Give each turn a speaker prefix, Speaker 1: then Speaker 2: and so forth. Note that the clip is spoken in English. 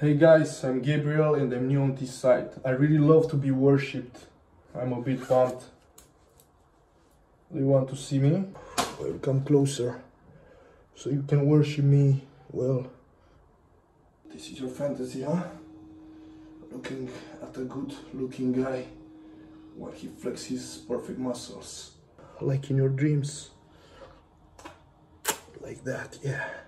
Speaker 1: Hey guys, I'm Gabriel and I'm new on this site. I really love to be worshipped. I'm a bit pumped. Do you want to see me? Well, come closer so you can worship me well. This is your fantasy, huh? Looking at a good looking guy while he flexes perfect muscles. Like in your dreams. Like that, yeah.